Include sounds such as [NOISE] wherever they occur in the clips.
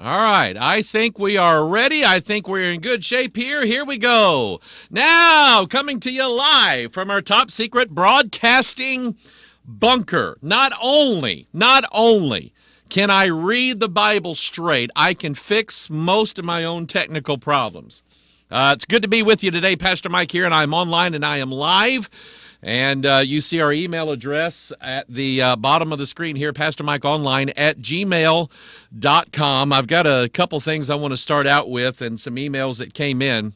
All right, I think we are ready. I think we're in good shape here. Here we go. Now, coming to you live from our top secret broadcasting bunker. Not only, not only can I read the Bible straight, I can fix most of my own technical problems. Uh, it's good to be with you today. Pastor Mike here, and I'm online and I am live. And uh, you see our email address at the uh, bottom of the screen here, Pastor Mike Online at gmail.com. I've got a couple things I want to start out with and some emails that came in.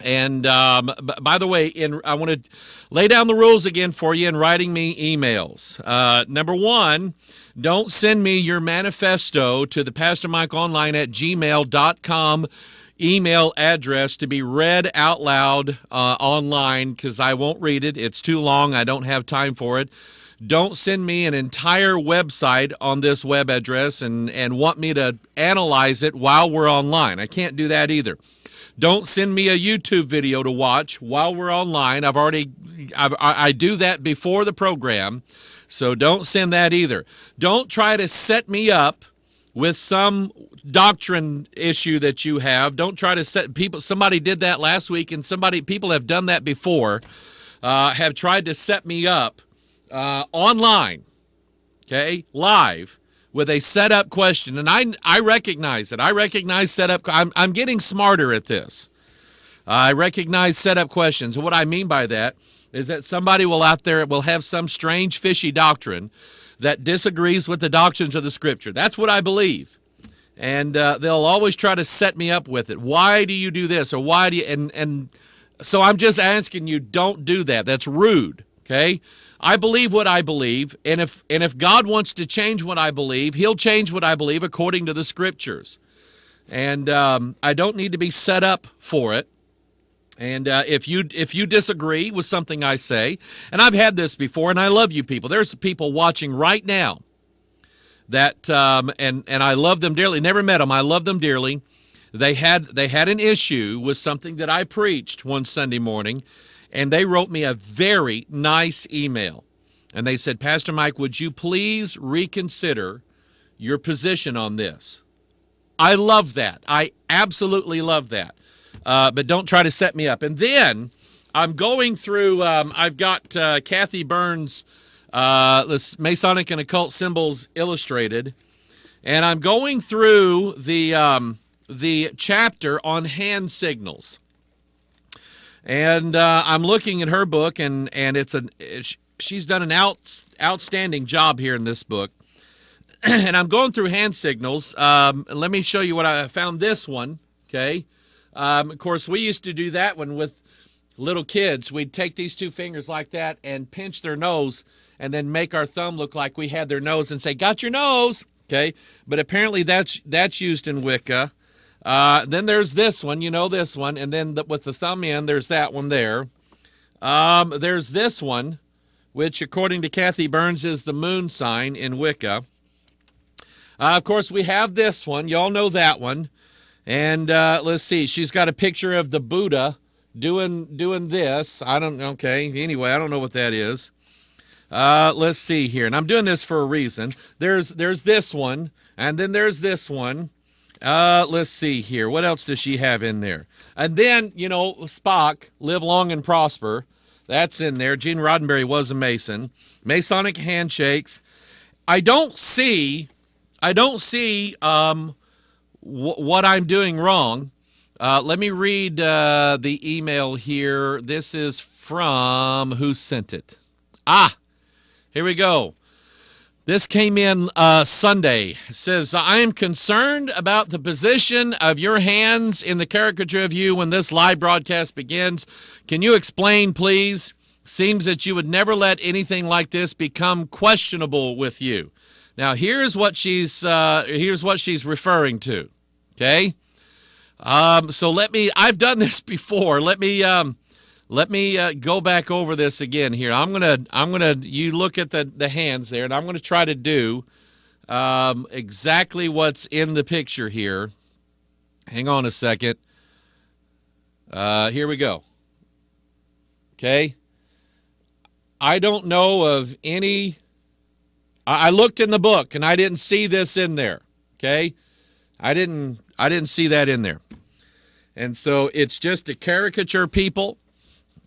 And um, by the way, in, I want to lay down the rules again for you in writing me emails. Uh, number one, don't send me your manifesto to the Pastor Mike Online at gmail.com email address to be read out loud uh, online because I won't read it. It's too long. I don't have time for it. Don't send me an entire website on this web address and, and want me to analyze it while we're online. I can't do that either. Don't send me a YouTube video to watch while we're online. I've already I've, I do that before the program, so don't send that either. Don't try to set me up with some doctrine issue that you have. Don't try to set people. Somebody did that last week, and somebody people have done that before. Uh, have tried to set me up uh, online, okay, live with a setup question, and I I recognize it. I recognize setup. I'm I'm getting smarter at this. I recognize setup questions. what I mean by that is that somebody will out there will have some strange fishy doctrine that disagrees with the doctrines of the Scripture. That's what I believe. And uh, they'll always try to set me up with it. Why do you do this? Or why do you. And, and so I'm just asking you, don't do that. That's rude. Okay? I believe what I believe, and if and if God wants to change what I believe, He'll change what I believe according to the Scriptures. And um, I don't need to be set up for it. And uh, if you if you disagree with something I say, and I've had this before, and I love you people. There's people watching right now that um, and and I love them dearly. Never met them. I love them dearly. They had they had an issue with something that I preached one Sunday morning, and they wrote me a very nice email, and they said, Pastor Mike, would you please reconsider your position on this? I love that. I absolutely love that. Uh, but don't try to set me up. And then I'm going through, um, I've got uh, Cathy Burns' uh, this Masonic and Occult Symbols Illustrated, and I'm going through the, um, the chapter on hand signals. And uh, I'm looking at her book, and, and it's a, she's done an out, outstanding job here in this book. [CLEARS THROAT] and I'm going through hand signals. Um, let me show you what I found this one. Okay. Um, of course, we used to do that one with little kids. We'd take these two fingers like that and pinch their nose and then make our thumb look like we had their nose and say, "Got your nose." Okay, but apparently that's that's used in Wicca. Uh, then there's this one, you know this one, and then the, with the thumb in, there's that one there. Um, there's this one, which according to Cathy Burns is the moon sign in Wicca. Uh, of course, we have this one. Y'all know that one. And uh, let's see, she's got a picture of the Buddha doing doing this. I don't okay. Anyway, I don't know what that is. Uh, let's see here, and I'm doing this for a reason. There's there's this one, and then there's this one. Uh, let's see here. What else does she have in there? And then you know Spock, live long and prosper. That's in there. Gene Roddenberry was a Mason. Masonic handshakes. I don't see. I don't see. Um, what I'm doing wrong. Uh, let me read uh, the email here. This is from who sent it? Ah, here we go. This came in uh, Sunday. It says, I am concerned about the position of your hands in the caricature of you when this live broadcast begins. Can you explain, please? Seems that you would never let anything like this become questionable with you. Now, here's what she's uh, here's what she's referring to. Okay? Um, so let me, I've done [LAUGHS] this before. Let me, um, let me uh, go back over this again here. I'm gonna, I'm gonna, you look at the the hands there, and I'm gonna try to do um, exactly what's in the picture here. Hang on a second. Uh, here we go. Okay. I don't know of any. I looked in the book and I didn't see this in there. Okay. I didn't I didn't see that in there. And so it's just a caricature, people.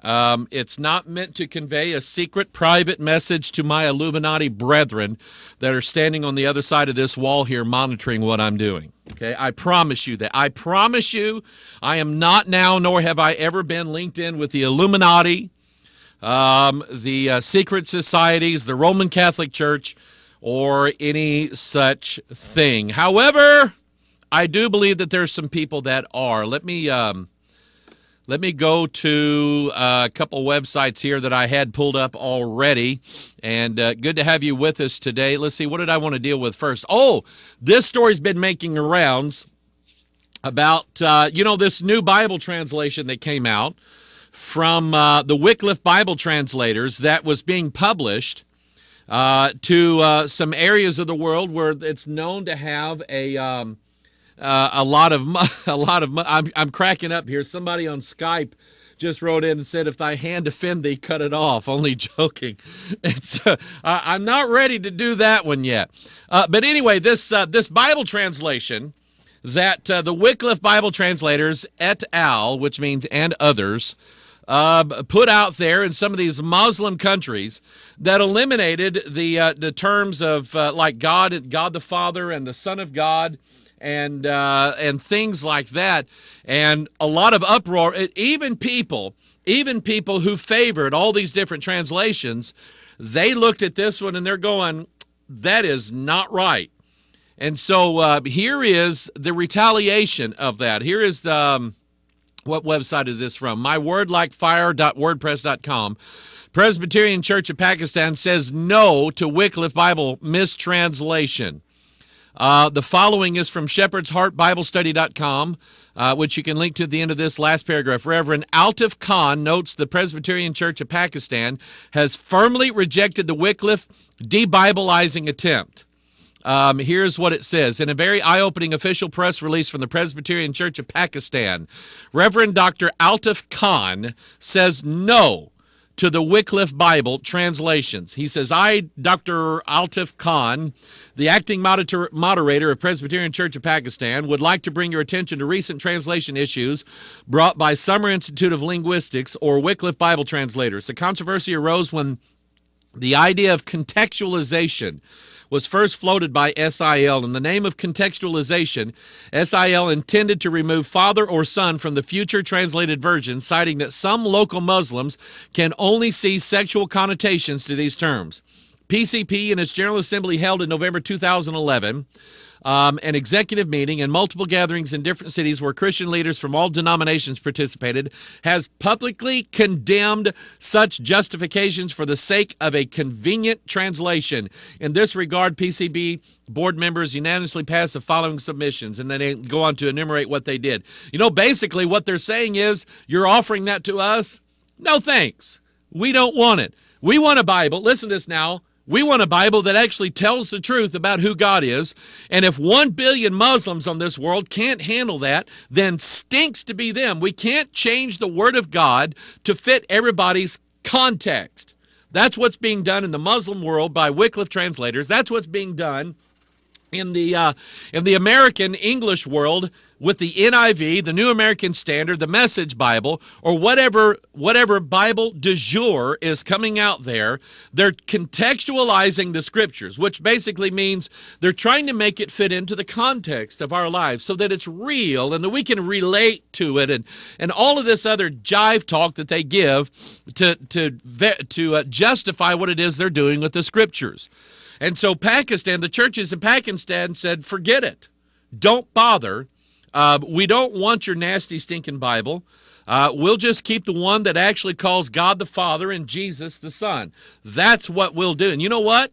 Um, it's not meant to convey a secret, private message to my Illuminati brethren that are standing on the other side of this wall here monitoring what I'm doing. Okay, I promise you that. I promise you, I am not now, nor have I ever been linked in with the Illuminati, um, the uh, secret societies, the Roman Catholic Church, or any such thing. However, I do believe that there's some people that are. Let me. Um, let me go to uh, a couple websites here that I had pulled up already. And uh, good to have you with us today. Let's see, what did I want to deal with first? Oh, this story's been making rounds about, uh, you know, this new Bible translation that came out from uh, the Wycliffe Bible translators that was being published. Uh, to uh, some areas of the world where it's known to have a um, uh, a lot of [LAUGHS] a lot of I'm I'm cracking up here. Somebody on Skype just wrote in and said, "If thy hand offend thee, cut it off." [LAUGHS] Only joking. [LAUGHS] It's uh, I'm not ready to do that one yet. Uh, but anyway, this uh, this Bible translation that uh, the Wycliffe Bible translators et al., which means and others. Uh, put out there in some of these Muslim countries that eliminated the the terms of like God, God the Father, and the Son of God, and uh, and things like that, and a lot of uproar. Even people, even people who favored all these different translations, they looked at this one and they're going, "That is not right." And so uh, here is the retaliation of that. Here is the um, what website is this from? MyWordLikeFire.wordpress.com. Presbyterian Church of Pakistan says no to Wycliffe Bible mistranslation. Uh, the following is from Shepherd's Heart uh, which you can link to at the end of this last paragraph. Reverend Altaf Khan notes the Presbyterian Church of Pakistan has firmly rejected the Wycliffe debibleizing attempt. Um, here's what it says. In a very eye opening official press release from the Presbyterian Church of Pakistan, Reverend Dr. Altaf Khan says no to the Wycliffe Bible translations. He says, I, Dr. Altaf Khan, the acting moderator of Presbyterian Church of Pakistan, would like to bring your attention to recent translation issues brought by Summer Institute of Linguistics or Wycliffe Bible translators. The controversy arose when the idea of contextualization was first floated by SIL. In the name of contextualization, SIL intended to remove father or son from the future translated version, citing that some local Muslims can only see sexual connotations to these terms. PCP in its General Assembly held in November 2011 um, an executive meeting and multiple gatherings in different cities where Christian leaders from all denominations participated, has publicly condemned such justifications for the sake of a convenient translation. In this regard, PCP board members unanimously passed the following submissions, and then they go on to enumerate what they did. You know, basically, what they're saying is, you're offering that to us? No thanks. We don't want it. We want a Bible. Listen to this now we want a Bible that actually tells the truth about who God is. And if one billion Muslims on this world can't handle that, then stinks to be them. We can't change the Word of God to fit everybody's context. That's what's being done in the Muslim world by Wycliffe translators. That's what's being done in the uh, in the American English world with the NIV, the New American Standard, the Message Bible, or whatever whatever Bible du jour is coming out there, they're contextualizing the scriptures, which basically means they're trying to make it fit into the context of our lives so that it's real and that we can relate to it and and all of this other jive talk that they give to to to uh, justify what it is they're doing with the scriptures. And so Pakistan, the churches in Pakistan said, forget it. Don't bother. Uh, we don't want your nasty, stinking Bible. Uh, we'll just keep the one that actually calls God the Father and Jesus the Son. That's what we'll do. And you know what?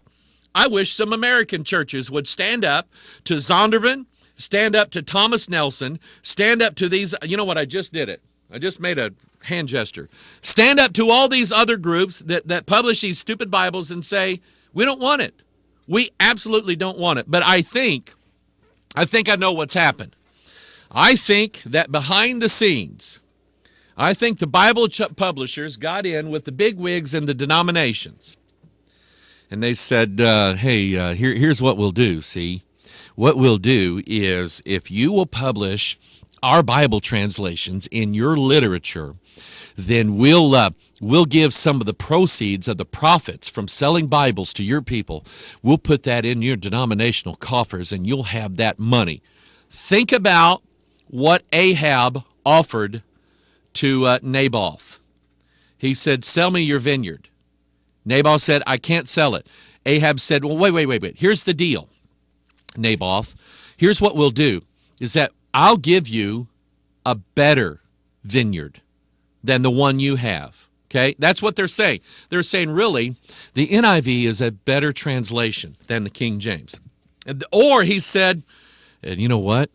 I wish some American churches would stand up to Zondervan, stand up to Thomas Nelson, stand up to these. You know what? I just did it. I just made a hand gesture. Stand up to all these other groups that, that publish these stupid Bibles and say, we don't want it. We absolutely don't want it. But I think, I think I know what's happened. I think that behind the scenes, I think the Bible publishers got in with the big wigs and the denominations. And they said, uh, hey, uh, here, here's what we'll do, see. what we'll do is if you will publish our Bible translations in your literature, then we'll uh, we'll give some of the proceeds of the profits from selling Bibles to your people. We'll put that in your denominational coffers, and you'll have that money. Think about what Ahab offered to uh, Naboth. He said, "Sell me your vineyard." Naboth said, "I can't sell it." Ahab said, "Well, wait, wait, wait, wait. Here's the deal, Naboth. Here's what we'll do: is that I'll give you a better vineyard." than the one you have. Okay? That's what they're saying. They're saying, really, the NIV is a better translation than the King James. Or he said, and you know what?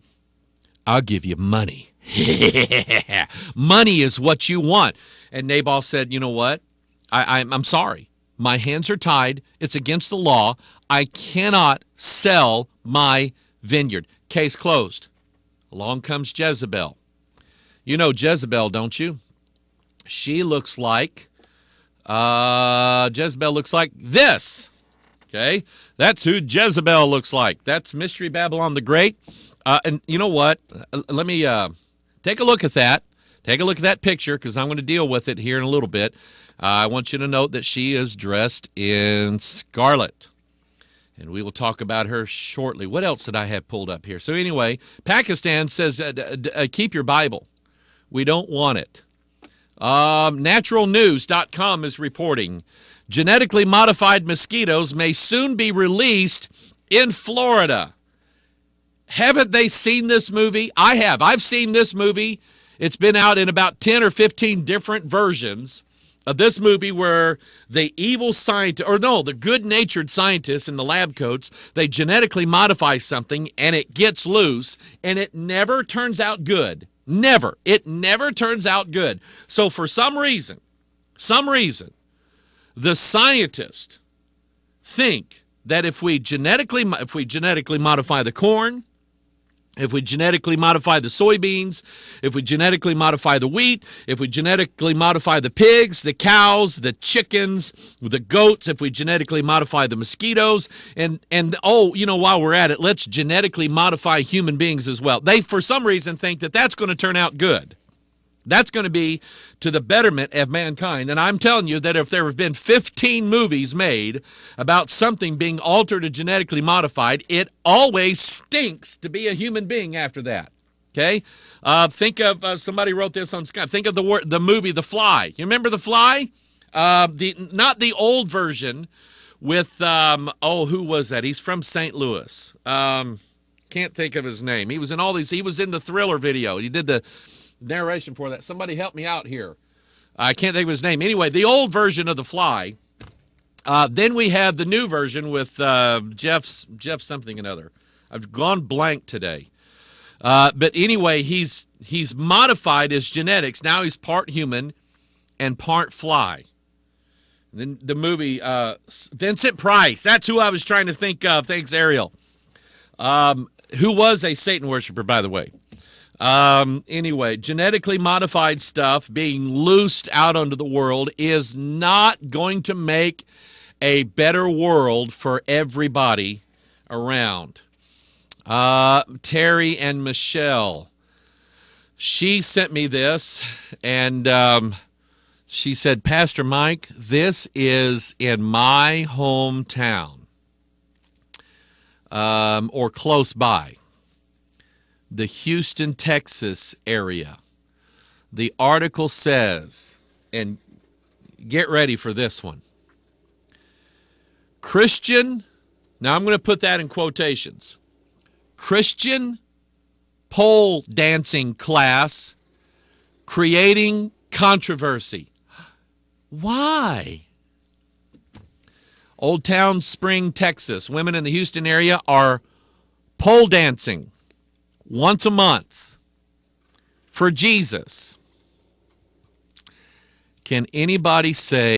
I'll give you money. [LAUGHS] money is what you want. And Nabal said, you know what? I, I'm, I'm sorry. My hands are tied. It's against the law. I cannot sell my vineyard. Case closed. Along comes Jezebel. You know Jezebel, don't you? She looks like, uh, Jezebel looks like this. Okay? That's who Jezebel looks like. That's Mystery Babylon the Great. Uh, and you know what? Uh, let me uh, take a look at that. Take a look at that picture because I'm going to deal with it here in a little bit. Uh, I want you to note that she is dressed in scarlet. And we will talk about her shortly. What else did I have pulled up here? So, anyway, Pakistan says uh, uh, keep your Bible. We don't want it. Um, naturalnews.com is reporting genetically modified mosquitoes may soon be released in Florida. Haven't they seen this movie? I have. I've seen this movie. It's been out in about 10 or 15 different versions of this movie where the evil scientist, or no, the good natured scientists in the lab coats, they genetically modify something and it gets loose and it never turns out good. Never. It never turns out good. So for some reason, some reason, the scientists think that if we genetically if we genetically modify the corn, if we genetically modify the soybeans, if we genetically modify the wheat, if we genetically modify the pigs, the cows, the chickens, the goats, if we genetically modify the mosquitoes, and, and oh, you know, while we're at it, let's genetically modify human beings as well. They, for some reason, think that that's going to turn out good. That's going to be to the betterment of mankind. And I'm telling you that if there have been 15 movies made about something being altered or genetically modified, it always stinks to be a human being after that. Okay? Uh, think of uh, somebody wrote this on Skype. Think of the word, the movie The Fly. You remember The Fly? Uh, the not the old version with um, oh who was that? He's from St. Louis. Um, can't think of his name. He was in all these. He was in the Thriller video. He did the narration for that. Somebody help me out here. I can't think of his name. Anyway, the old version of The Fly. Uh, then we have the new version with uh, Jeff's Jeff something another. I've gone blank today. Uh, but anyway, he's he's modified his genetics. Now he's part human and part fly. And then the movie uh, Vincent Price. That's who I was trying to think of. Thanks, Ariel. Um, who was a Satan worshiper, by the way. Um, anyway, genetically modified stuff being loosed out onto the world is not going to make a better world for everybody around. Uh, Terry and Michelle. She sent me this, and um, she said, Pastor Mike, this is in my hometown um, or close by the Houston, Texas area. The article says, and get ready for this one Christian, now I'm going to put that in quotations Christian pole dancing class creating controversy. Why? Old Town Spring, Texas. Women in the Houston area are pole dancing once a month for Jesus. Can anybody say